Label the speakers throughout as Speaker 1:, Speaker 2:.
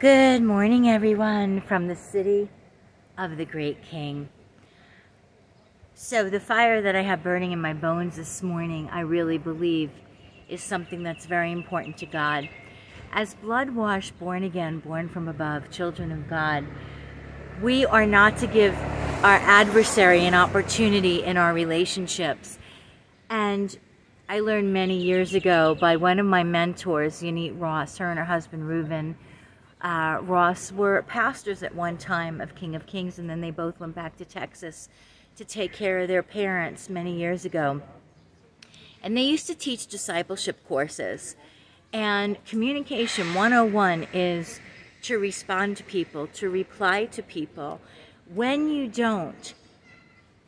Speaker 1: Good morning, everyone, from the city of the great King. So, the fire that I have burning in my bones this morning, I really believe is something that's very important to God. As blood washed, born again, born from above, children of God, we are not to give our adversary an opportunity in our relationships. And I learned many years ago by one of my mentors, Yanit Ross, her and her husband Reuben uh, Ross were pastors at one time of King of Kings, and then they both went back to Texas to take care of their parents many years ago. And they used to teach discipleship courses. And Communication 101 is to respond to people, to reply to people. When you don't,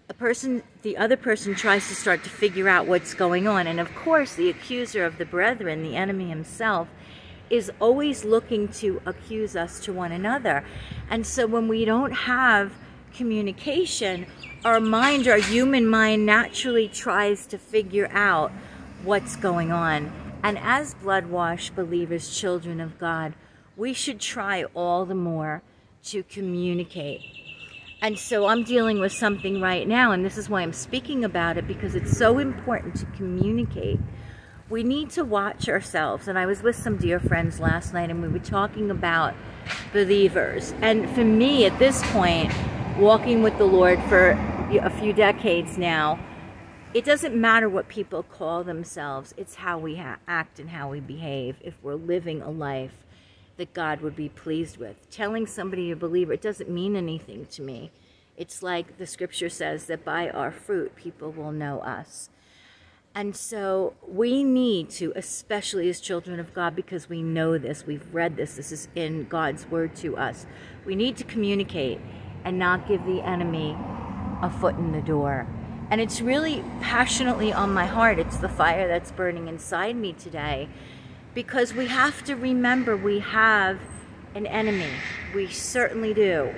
Speaker 1: a person, the other person tries to start to figure out what's going on. And of course, the accuser of the brethren, the enemy himself, is always looking to accuse us to one another. And so when we don't have communication, our mind, our human mind naturally tries to figure out what's going on. And as blood washed believers, children of God, we should try all the more to communicate. And so I'm dealing with something right now, and this is why I'm speaking about it because it's so important to communicate we need to watch ourselves. And I was with some dear friends last night and we were talking about believers. And for me, at this point, walking with the Lord for a few decades now, it doesn't matter what people call themselves, it's how we act and how we behave if we're living a life that God would be pleased with. Telling somebody a believer, it doesn't mean anything to me. It's like the scripture says that by our fruit, people will know us. And so we need to, especially as children of God, because we know this, we've read this, this is in God's word to us. We need to communicate and not give the enemy a foot in the door. And it's really passionately on my heart. It's the fire that's burning inside me today because we have to remember we have an enemy. We certainly do.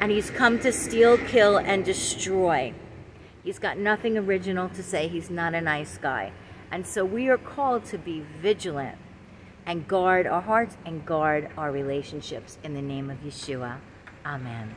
Speaker 1: And he's come to steal, kill, and destroy. He's got nothing original to say. He's not a nice guy. And so we are called to be vigilant and guard our hearts and guard our relationships in the name of Yeshua. Amen.